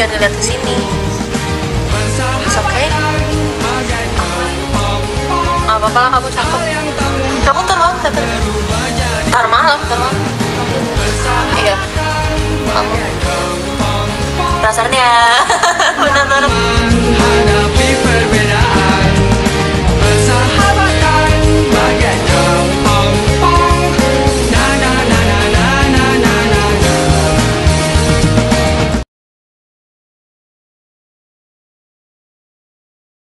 jangan lihat ke sini. It's okay. Nggak apa-apa lah kamu cakep. Kamu terlalu tapi ntar malam ntar malam. Iya. Kamu. Dasarnya.